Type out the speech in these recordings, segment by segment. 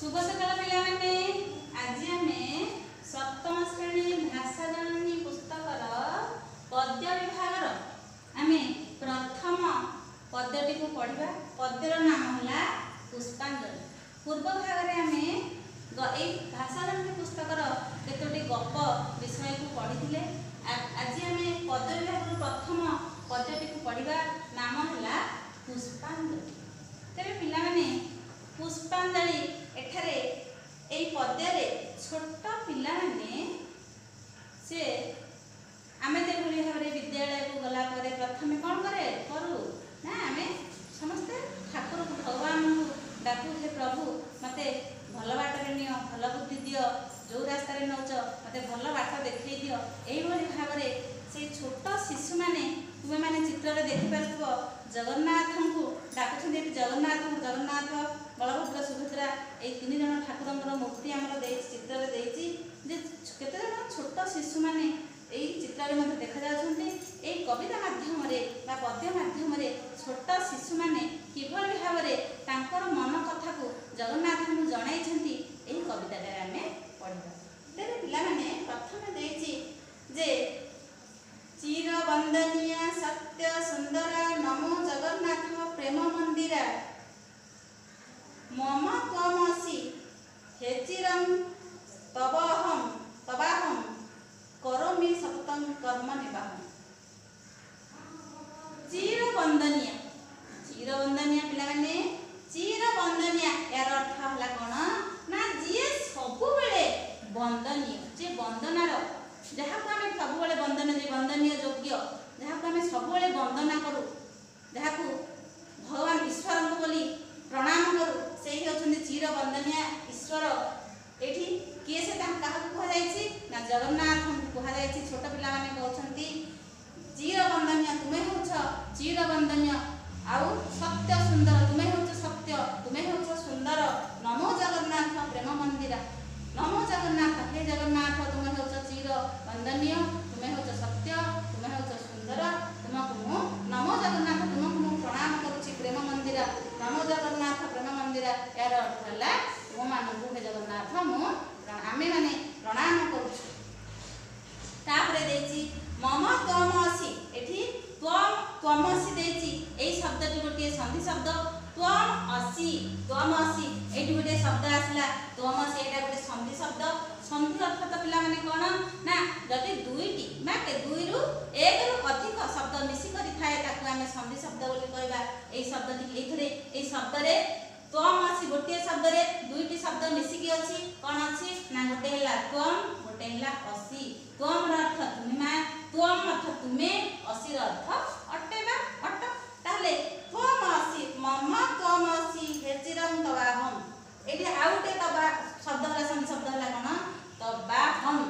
ଶୁଭ ସକାଳ ପିଲାମାନେ। ଆଜି ଆମେ ସପ୍ତମ ଶ୍ରେଣୀ ଭାଷା ଜନନୀ ପୁସ୍ତକର ପଦ୍ୟ ବିଭାଗର ଆମେ ପ୍ରଥମ ପଦ୍ୟଟିକୁ ପଢ଼ିବା। ପଦ୍ୟର ନାମ ହେଲା ପୁଷ୍ପାଞ୍ଜଳି। ପୂର୍ବ ଭାଗରେ ଆମେ ଏଇ ଭାଷା ଜନନୀ ପୁସ୍ତକର କେତୋଟି ଗପ ବିଷୟକୁ ପଢ଼ିଥିଲେ। ଆଜି ଆମେ ପଦ୍ୟ ବିଭାଗର ପ୍ରଥମ ପଦ୍ୟଟିକୁ ପଢ଼ିବା। ନାମ ହେଲା ପୁଷ୍ପାଞ୍ଜଳି। ତେବେ ପିଲାମାନେ ପୁଷ୍ପାଞ୍ଜଳି ଏଠାରେ ଏଇ ପଦ୍ୟରେ ଛୋଟ ପିଲାମାନେ ସେ ଆମେ ଯେଭଳି ଭାବରେ ବିଦ୍ୟାଳୟକୁ ଗଲା ପରେ ପ୍ରଥମେ କ'ଣ କରେ? କରୁ। ନା ଆମେ ସମସ୍ତେ ଠାକୁରକୁ ଭଗବାନଙ୍କୁ ଡାକୁ ହେ ପ୍ରଭୁ ମୋତେ ଭଲ ବାଟରେ ନିଅ ଭଲ ବୁଦ୍ଧି ଦିଅ ଯେଉଁ ରାସ୍ତାରେ ନେଉଛ ମୋତେ ଭଲ ବାଟ ଦେଖେଇ ଦିଅ। ଏଇଭଳି ଭାବରେ ସେଇ ଛୋଟ ଶିଶୁମାନେ ତୁମେମାନେ ଚିତ୍ରରେ ଦେଖିପାରୁଥିବ ଜଗନ୍ନାଥଙ୍କୁ ଡାକୁଛନ୍ତି ଏଠି ଜଗନ୍ନାଥଙ୍କୁ ଜଗନ୍ନାଥ ବଳଭଦ୍ର ସୁଭଦ୍ରା ଏଇ ତିନି ଜଣ ଠାକୁରଙ୍କର ମୂର୍ତ୍ତି ଆମର ଦେଇଛି ଚିତ୍ରରେ ଦେଇଛି। ଯେ କେତେ ଜଣ ଛୋଟ ଶିଶୁମାନେ ଏଇ ଚିତ୍ରରେ ମଧ୍ୟ ଦେଖାଯାଉଛନ୍ତି। ଏଇ କବିତା ମାଧ୍ୟମରେ ବା ପଦ୍ୟ ମାଧ୍ୟମରେ ଛୋଟ ଶିଶୁମାନେ କିଭଳି ଭାବରେ ତାଙ୍କର ମନ କଥାକୁ ଜଗନ୍ନାଥଙ୍କୁ ଜଣାଇଛନ୍ତି ଏହି କବିତାଟାରେ ଆମେ ପଢ଼ିବା। ତେବେ ପିଲାମାନେ ପ୍ରଥମେ ଦେଇଛି ଯେ ଚିର ବନ୍ଦନୀୟ ସତ୍ୟ ସୁନ୍ଦର ନମୋ ଜଗନ୍ନାଥ ପ୍ରେମ ମନ୍ଦିରା। ମମ ତ୍ୱମସି ହେଚିରଂ ତବହଂ ତବାହଂ କରୋମି ସପ୍ତଂ କର୍ମ ନିବାହଂ। ଚିର ବନ୍ଦନୀୟ ଚିର ବନ୍ଦନୀୟ ପିଲାମାନେ ଚିର ବନ୍ଦନୀୟ ଏହାର ଅର୍ଥ ହେଲା କ'ଣ? ନା ଯିଏ ସବୁବେଳେ ବନ୍ଦନୀୟ ଯେ ବନ୍ଦନାର ଯାହାକୁ ଆମେ ସବୁବେଳେ ବନ୍ଦନ ବନ୍ଦନୀୟ ଯୋଗ୍ୟ ଯାହାକୁ ଆମେ ସବୁବେଳେ ବନ୍ଦନା କରୁ ଯାହାକୁ ଭଗବାନ ଈଶ୍ୱରଙ୍କୁ ବୋଲି ପ୍ରଣାମ କରୁ। ସେହି ହେଉଛନ୍ତି ଚିର ବନ୍ଦନୀୟ ଈଶ୍ୱର। ଏଠି କିଏ ସେ ତାଙ୍କୁ କାହାକୁ କୁହାଯାଇଛି? ନା ଜଗନ୍ନାଥଙ୍କୁ କୁହାଯାଇଛି। ଛୋଟ ପିଲାମାନେ କହୁଛନ୍ତି ଚିର ବନ୍ଦନୀୟ ତୁମେ ହେଉଛ ଚିର ବନ୍ଦନୀୟ ଆଉ ସତ୍ୟ ସୁନ୍ଦର ତୁମେ ହେଉଛ ସତ୍ୟ ତୁମେ ହେଉଛ ସୁନ୍ଦର ନମୋ ଜଗନ୍ନାଥ ପ୍ରେମ ମନ୍ଦିର ନମୋ ଜଗନ୍ନାଥ ହେ ଜଗନ୍ନାଥ ତୁମେ ହେଉଛ ଚିର ବନ୍ଦନୀୟ ତୁମେ ହେଉଛ ସତ୍ୟ ତୁମେ ହେଉଛ ସୁନ୍ଦର ତୁମକୁ ମୁଁ ନମୋ ଜଗନ୍ନାଥ ତୁମକୁ ମୁଁ ପ୍ରଣାମ କରୁଛି ପ୍ରେମ ମନ୍ଦିର ନମୋ ଜଗନ୍ନାଥ ପ୍ରେମ ମନ୍ଦିର ଏହାର ଅର୍ଥ ହେଲା ତୁମମାନଙ୍କୁ ହେ ଜଗନ୍ନାଥ ମୁଁ ପ୍ର- ଆମେମାନେ ପ୍ରଣାମ କରୁଛୁ ତାପରେ ଦେଇଛି ମମ ତ୍ୱମ ଅସି ଏଠି ତ୍ୱମ ତ୍ୱମସି ଦେଇଛି ଏଇ ଶବ୍ଦଟି ଗୋଟିଏ ସନ୍ଧି ଶବ୍ଦ। ତ୍ୱମ ଅସି ତ୍ୱମ ଅସି ଏଇଠି ଗୋଟିଏ ଶବ୍ଦ ଆସିଲା। ତ୍ୱମସି ଏଇଟା ଗୋଟେ ସନ୍ଧି ଶବ୍ଦ। ସନ୍ଧି ଅର୍ଥ ତ ପିଲାମାନେ କ'ଣ? ନା ଯଦି ଦୁଇଟି ବା ଦୁଇରୁ ଏକରୁ ଅଧିକ ଶବ୍ଦ ମିଶି କରିଥାଏ ତାକୁ ଆମେ ସନ୍ଧି ଶବ୍ଦ ବୋଲି କହିବା। ଏଇ ଶବ୍ଦଟି ଏଇଥିରେ ଏଇ ଶବ୍ଦରେ ତ୍ୱମ ଅସି ଗୋଟିଏ ଶବ୍ଦରେ ଦୁଇଟି ଶବ୍ଦ ମିଶିକି ଅଛି। କ'ଣ ଅଛି? ନା ଗୋଟେ ହେଲା ତ୍ୱମ ଗୋଟେ ହେଲା ଅସି। ତ୍ୱମର ଅର୍ଥ ତୁମେ ମା ତ୍ୱମ ଅର୍ଥ ତୁମେ ଅସିର ଅର୍ଥ ଅଟେ ବା ଅଟ ତାହେଲେ ତ୍ୱମ ଅସି ମମ ତ୍ୱମ ଅସି ହେଚିରଂ ତବାହମ୍ ଏଠି ଆଉ ଗୋଟେ ତବା ଶବ୍ଦ ହେଲା ସନ୍ଧି ଶବ୍ଦ ହେଲା କ'ଣ? ତବାହମ୍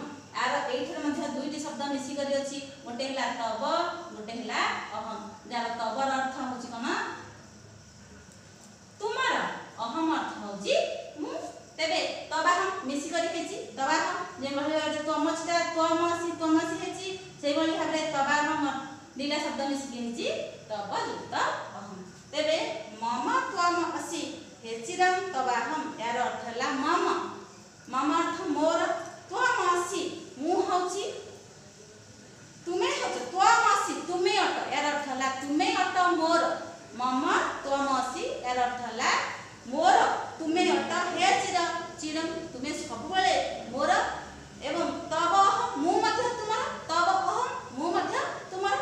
ଆର ଏଇଥିରେ ମଧ୍ୟ ଦୁଇଟି ଶବ୍ଦ ମିଶିକରି ଅଛି। ଗୋଟେ ହେଲା ତବ ଗୋଟେ ହେଲା ଅହମ୍ ଯାହାର ତବର ଅର୍ଥ ହେଉଛି କ'ଣ ତୁମର ଅହମ ଅର୍ଥ ହେଉଛି ମୁଁ ତେବେ ତବାହମ ମିଶିକରି ହେଇଛି ତବାହମ ଯେଭଳି ଭାବରେ ତ୍ୱମସିଟା ତ୍ୱମସି ତ୍ୱମସି ହେଇଛି ସେଇଭଳି ଭାବରେ ତବାହମ ଦୁଇଟା ଶବ୍ଦ ମିଶିକି ହେଇଛି ତବ ଯୁକ୍ତ ଅହମ ତେବେ ମମ ତ୍ୱମ ଅସି ହେଚିରಂ ତବାହମ ଏହାର ଅର୍ଥ ହେଲା ମମ ମମ ଅର୍ଥ ମୋର ତ୍ୱମ ଅସି ମୁଁ ହେଉଛି ତୁମେ ହେଉଛ ତ୍ୱମ ଅସି ତୁମେ ଅଟ ଏହାର ଅର୍ଥ ହେଲା ତୁମେ ଅଟ ମୋର ମମ ତ୍ୱମ ଅସି ଏହାର ଅର୍ଥ ହେଲା ମୋର ତୁମେ ଅଟ ହେ ଚିର ଚିର ତୁମେ ସବୁବେଳେ ମୋର ଏବଂ ତବ ଅହଂ ମୁଁ ମଧ୍ୟ ତୁମର ତବ ଅହଂ ମୁଁ ମଧ୍ୟ ତୁମର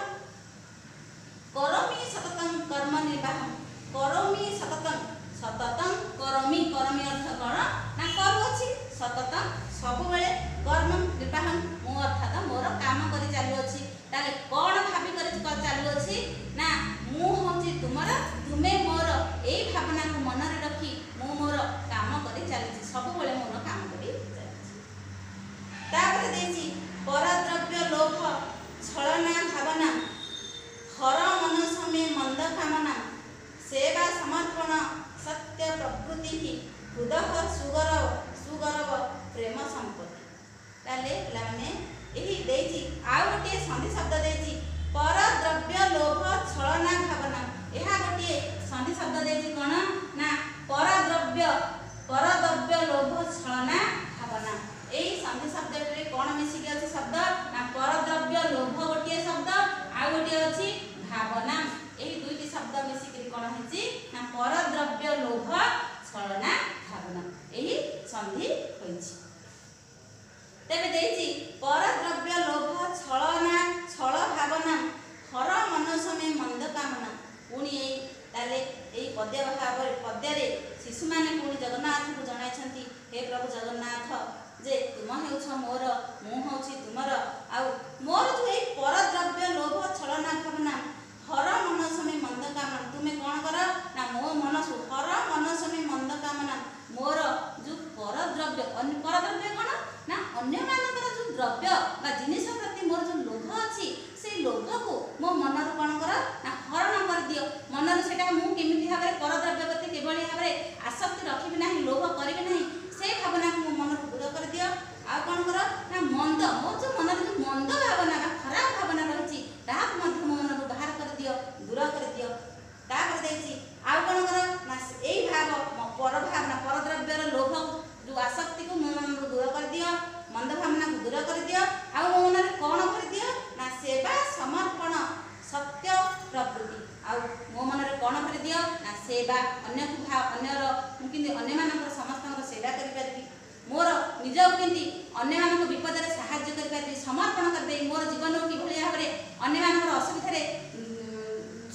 କରମି କରମି ସତତଂ। ସତତଂ କରମି। କରମି ଅର୍ଥ କ'ଣ? ନା କରୁଅଛି ସତତଂ ସବୁବେଳେ କର୍ମ ନିର୍ବାହଂ ମୁଁ ଅର୍ଥାତ ମୋର କାମ କରି ଚାଲୁଅଛି। ତାହେଲେ କ'ଣ ଭାବି କରି କ- ଚାଲୁଅଛି? ନା ମୁଁ ହେଉଛି ତୁମର ତୁମେ ମୋର। ଏଇ ଭାବନାକୁ ମନରେ ରଖି ମୁଁ ମୋର କାମ କରି ଚାଲିଛି। ସବୁବେଳେ ମୋର କାମ କରି ଚାଲିଛି ତାପରେ ଦେଇଛି ପରଦ୍ରବ୍ୟ ଲୋଭ ଛଳନା ଭାବନା ହର ମନସମେ ମନ୍ଦ କାମନା ସେବା ସମର୍ପଣ ସତ୍ୟ ପ୍ରକୃତି ହୃଦୟ ସୁଗରବ ସୁଗରବ ପ୍ରେମ ସମ୍ପତ୍ତି ତାହେଲେ ପିଲାମାନେ ଏହି ଦେଇଛି ଆଉ ଗୋଟିଏ ସନ୍ଧି ଶବ୍ଦ ଦେଇଛି ପରଦ୍ରବ୍ୟ ଲୋଭ ଛଳନା ଭାବନା ଏହା ଗୋଟିଏ ସନ୍ଧି ଶବ୍ଦ ଦେଇଛି କ'ଣ ନା ପରଦ୍ରବ୍ୟ ପରଦ୍ରବ୍ୟ ନା ପରଦ୍ରବ୍ୟ ଲୋଭ ଛଳନା ଭାବନା ଏହି ସନ୍ଧି ହୋଇଛି ତେବେ ଦେଇଛି। ପରଦ୍ରବ୍ୟ ଲୋଭ ଛଳନା ଛଳ ଭାବନା ହର ମନସମେ ମନ୍ଦ କାମନା। ପୁଣି ଏଇ ତାହେଲେ ଏଇ ପଦ୍ୟ ଭାବରେ ପଦ୍ୟରେ ଶିଶୁମାନେ ପୁଣି ଜଗନ୍ନାଥଙ୍କୁ ଜଣାଇଛନ୍ତି ହେ ପ୍ରଭୁ ଜଗନ୍ନାଥ ଯେ ତୁମ ହେଉଛ ମୋର ମୁଁ ହେଉଛି ତୁମର। ଆଉ ମୋର ଯୋଉ ଏଇ ପରଦ୍ରବ୍ୟ ଲୋଭ ଛଳନା ଭାବନା ହର ମନସମେ ମନ୍ଦ କାମନା ତୁମେ କ'ଣ କର ନା ମୋ ମନସୁ ହର ମନସମେ ମନ୍ଦ କାମନା ମୋର ଯୋଉ ପରଦ୍ରବ୍ୟ ଅନ୍ୟ ପରଦ୍ରବ୍ୟ କ'ଣ ନା ଅନ୍ୟମାନଙ୍କର ଯୋଉ ଦ୍ରବ୍ୟ ବା ଜିନିଷ ପ୍ରତି ମୋର ଯୋଉ ଲୋଭ ଅଛି ସେଇ ଲୋଭକୁ ମୋ ମନରୁ କ'ଣ କର ନା ହରଣ କରିଦିଅ ମନରୁ ସେଇଟା ମୁଁ କେମିତି ଭାବରେ ପରଦ୍ରବ୍ୟ ପ୍ରତି କିଭଳି ଭାବରେ ଆସକ୍ତି ରଖିବି ନାହିଁ ଲୋଭ କରିବି ନାହିଁ ସେଇ ଭାବନାକୁ ମୋ ମନରୁ ଦୂର କରିଦିଅ ଆଉ କ'ଣ କର ନା ମନ୍ଦ ମୋର ଯୋଉ ମନରେ ଯୋଉ ମନ୍ଦ ଭାବନା ବା ଖରାପ ଭାବନା ରହିଛି ତାହାକୁ ମଧ୍ୟ ମୋ ମନରୁ ବାହାର କରିଦିଅ ଦୂର କରିଦିଅ ତାପରେ ଦେଇଛି ଆଉ କ'ଣ କର ନା ଏଇ ଭାବ ମ- ପର ଭାବନା ପରଦ୍ରବ୍ୟର ଲୋଭ ଯୋଉ ଆସକ୍ତିକୁ ମୋ ମନରୁ ଦୂର କରିଦିଅ ମନ୍ଦ ଭାବନାକୁ ଦୂର କରିଦିଅ ଆଉ ମୋ ମନରେ କ'ଣ କରିଦିଅ ନା ସେବା ସମର୍ପଣ ସତ୍ୟ ପ୍ରକୃତି ଆଉ ମୋ ମନରେ କ'ଣ କରିଦିଅ ନା ସେବା ଅନ୍ୟକୁ ଭା ଅନ୍ୟର ମୁଁ କେମିତି ଅନ୍ୟମାନଙ୍କର ସମସ୍ତଙ୍କର ସେବା କରିପାରିବି ମୋର ନିଜକୁ କେମିତି ଅନ୍ୟମାନଙ୍କ ବିପଦରେ ସାହାଯ୍ୟ କରିପାରିବି ସମର୍ପଣ କରିଦେବି ମୋର ଜୀବନକୁ କିଭଳି ଭାବରେ ଅନ୍ୟମାନଙ୍କର ଅସୁବିଧାରେ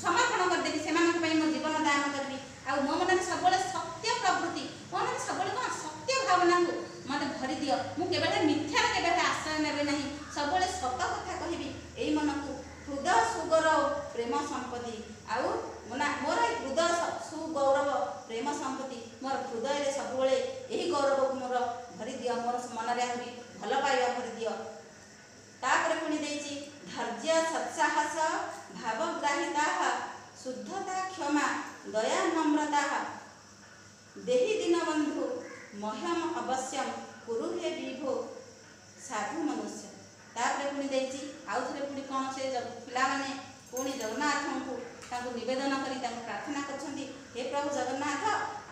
ସମର୍ପଣ କରିଦେବି ସେମାନଙ୍କ ପାଇଁ ମୋ ଜୀବନ ଦାନ କରିବି ଆଉ ମୋ ମନରେ ସବୁବେଳେ ସତ୍ୟ ପ୍ରକୃତି ମୋ ମନରେ ସବୁବେଳେ କ'ଣ ସତ୍ୟ ଭାବନାକୁ ମୋତେ ଭରି ଦିଅ ମୁଁ କେବେ ମିଥ୍ୟାର କେବେ ଆଶ୍ରୟ ନେବି ନାହିଁ ସବୁବେଳେ ସତ କଥା କହିବି ଏଇ ମନକୁ ହୃଦୟ ସୁଗୌରବ ପ୍ରେମ ସମ୍ପତ୍ତି ଆଉ ନା ମୋର ଏଇ ହୃଦୟ ସ- ସୁଗୌରବ ପ୍ରେମ ସମ୍ପତ୍ତି ମୋର ହୃଦୟରେ ସବୁବେଳେ ଏହି ଗୌରବକୁ ମୋର ଭରି ଦିଅ ମୋର ମନରେ ଆହୁରି ଭଲ ପାଇବା ଭରି ଦିଅ ତାପରେ ପୁଣି ଦେଇଛି ଧୈର୍ଯ୍ୟ ସତ୍ସାହସ ଭାବଗ୍ରାହିତା ଶୁଦ୍ଧତା କ୍ଷମା ଦୟା ନମ୍ରତା ଦେହି ଦୀନବନ୍ଧୁ ମହ୍ୟମ ଅବଶ୍ୟମ କୁରୁ ହେ ବିଭୁ ସାଧୁ ମନୁଷ୍ୟ ତାପରେ ପୁଣି ଦେଇଛି ଆଉ ଥରେ ପୁଣି କ'ଣ ସେ ପିଲାମାନେ ପୁଣି ଜଗନ୍ନାଥଙ୍କୁ ତାଙ୍କୁ ନିବେଦନ କରି ତାଙ୍କୁ ପ୍ରାର୍ଥନା କରୁଛନ୍ତି ହେ ପ୍ରଭୁ ଜଗନ୍ନାଥ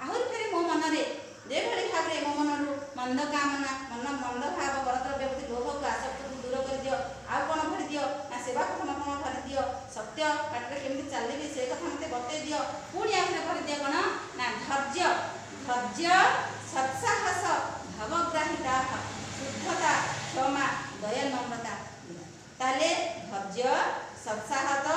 ଆହୁରି ଫେରେ ମୋ ମନରେ ଯେଭଳି ଭାବରେ ମୋ ମନରୁ ମନ୍ଦ କାମନା ମନ ମନ୍ଦ ଭାବ ବରଦ୍ରବ୍ୟ ଲୋଭକୁ ଆସକ୍ତିକୁ ଦୂର କରିଦିଅ ଆଉ କ'ଣ ଭରିଦିଅ ନା ସେବାକୁ ସମର୍ପଣ ଭରିଦିଅ ସତ୍ୟ ବାଟରେ କେମିତି ଚାଲିବି ସେ କଥା ମୋତେ ବତେଇ ଦିଅ ପୁଣି ଆଉଥରେ ଭରିଦିଅ କ'ଣ ନା ଧୈର୍ଯ୍ୟ ଧୈର୍ଯ୍ୟ ସତ୍ସାହସ ଭାବଗ୍ରାହିତା ଶୁଦ୍ଧତା କ୍ଷମା ଦୟା ନମ୍ରତା ତାହେଲେ ଧୈର୍ଯ୍ୟ ସତ୍ସାହସ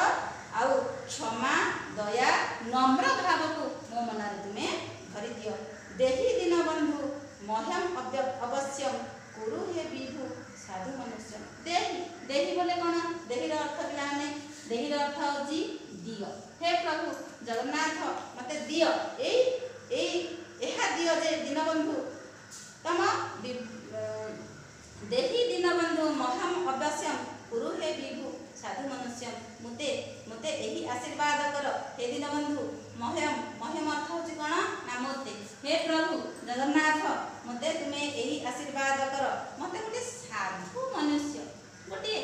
ଆଉ କ୍ଷମା ଦୟା ନମ୍ର ଭାବକୁ ମୋ ମନରେ ତୁମେ ଭରିଦିଅ ଦେହି ଦୀନବନ୍ଧୁ ମହ୍ୟମ ଅବ୍ୟ- ଅବଶ୍ୟମ କୁରୁ ହେ ବିଭୁ ସାଧୁ ମନୁଷ୍ୟ ଦେହି ଦେହି ବୋଲେ କ'ଣ ଦେହିର ଅର୍ଥ ପିଲାମାନେ ଦେହିର ଅର୍ଥ ହେଉଛି ଦିଅ ହେ ପ୍ରଭୁ ଜଗନ୍ନାଥ ମୋତେ ଦିଅ ଏଇ ଏଇ ଏହା ଦିଅ ଯେ ଦୀନବନ୍ଧୁ ତମ ଦେହି ଦୀନବନ୍ଧୁ ମହମ ଅବଶ୍ୟମ କୁରୁ ହେ ବିଭୁ ସାଧୁ ମନୁଷ୍ୟ ମୋତେ ମୋତେ ଏହି ଆଶୀର୍ବାଦ କର ହେ ଦୀନବନ୍ଧୁ ମହ୍ୟମ ମହ୍ୟମ ଅର୍ଥ ହେଉଛି କ'ଣ ନା ମୋତେ ହେ ପ୍ରଭୁ ଜଗନ୍ନାଥ ମୋତେ ତୁମେ ଏହି ଆଶୀର୍ବାଦ କର ମୋତେ ଗୋଟେ ସାଧୁ ମନୁଷ୍ୟ ଗୋଟିଏ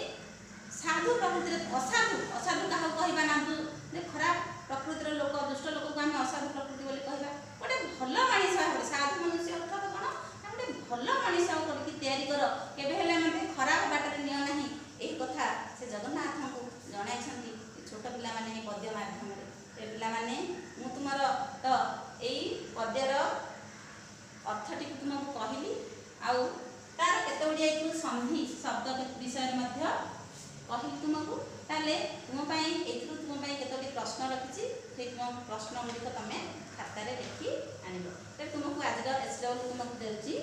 ସାଧୁ ପ୍ରକୃତିରେ ଅସାଧୁ ଅସାଧୁ କାହାକୁ କହିବା ନା ତୁ ଯେ ଖରାପ ପ୍ରକୃତିର ଲୋକ ଦୁଷ୍ଟ ଲୋକକୁ ଆମେ ଅସାଧୁ ପ୍ରକୃତି ବୋଲି କହିବା। ଗୋଟେ ଭଲ ମଣିଷ ଭାବରେ ସାଧୁ ମନୁଷ୍ୟ ଅର୍ଥ ତ କ'ଣ ନା ଗୋଟେ ଭଲ ମଣିଷ କରିକି ତିଆରି କର କେବେ ହେଲେ ମୋତେ ଖରାପ ବାଟରେ ନିଅ ନାହିଁ ଏହି କଥା ସେ ଜଗନ୍ନାଥଙ୍କୁ ଜଣାଇଛନ୍ତି ଏ ଛୋଟ ପିଲାମାନେ ଏହି ପଦ୍ୟ ମାଧ୍ୟମରେ ଏ ପିଲାମାନେ ମୁଁ ତୁମର ତ ଏଇ ପଦ୍ୟର ଅର୍ଥଟିକୁ ତୁମକୁ କହିଲି ଆଉ ତାର କେତେ ଗୁଡ଼ିଏ ଏଥିରୁ ସନ୍ଧି ଶବ୍ଦ କେ- ବିଷୟରେ ମଧ୍ୟ କହିଲି ତୁମକୁ ତାହେଲେ ତୁମ ପାଇଁ ଏଥିରୁ ତୁମ ପାଇଁ କେତୋଟି ପ୍ରଶ୍ନ ରଖିଛି ସେଇ ତୁମ ପ୍ରଶ୍ନ ଗୁଡ଼ିକ ତମେ ଖାତାରେ ଲେଖି ଆଣିବ। ତେବେ ତୁମକୁ ଆଜିର ଏସ୍ ଡବ୍ଲ୍ୟୁ ତୁମକୁ ଦେଉଛି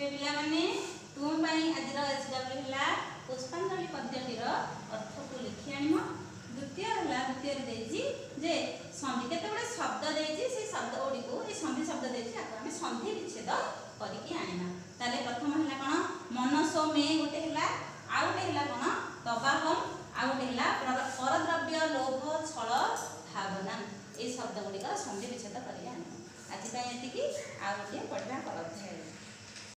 ସେ ପିଲାମାନେ ତୁମ ପାଇଁ ଆଜିର ଏସ୍ଡବ୍ଲ୍ୟୁ ହେଲା ପୁଷ୍ପାଞ୍ଜଳି ପଦ୍ୟଟିର ଅର୍ଥକୁ ଲେଖି ଆଣିବ। ଦ୍ୱିତୀୟ ହେଲା ଦ୍ୱିତୀୟରେ ଦେଇଛି ଯେ ସନ୍ଧି କେତେଗୁଡ଼େ ଶବ୍ଦ ଦେଇଛି ସେଇ ଶବ୍ଦ ଗୁଡ଼ିକୁ ଏଇ ସନ୍ଧି ଶବ୍ଦ ଦେଇଛି ତାକୁ ଆମେ ସନ୍ଧି ବିଚ୍ଛେଦ କରିକି ଆଣିବା। ତାହେଲେ ପ୍ରଥମ ହେଲା କ'ଣ? ମନସୋ ମେ ଗୋଟେ ହେଲା ଆଉ ଗୋଟେ ହେଲା କ'ଣ? ତବାହମ ଆଉ ଗୋଟେ ହେଲା ପର- ପରଦ୍ରବ୍ୟ ଲୋଭ ଛଳ ଭାବନା। ଏଇ ଶବ୍ଦ ଗୁଡ଼ିକ ସନ୍ଧି ବିଚ୍ଛେଦ କରିକି ଆଣିବା। ଆଜି ପାଇଁ ଏତିକି। ଆଉ ଗୋଟିଏ ପଢ଼ିବା ପର ଅଧ୍ୟାୟରେ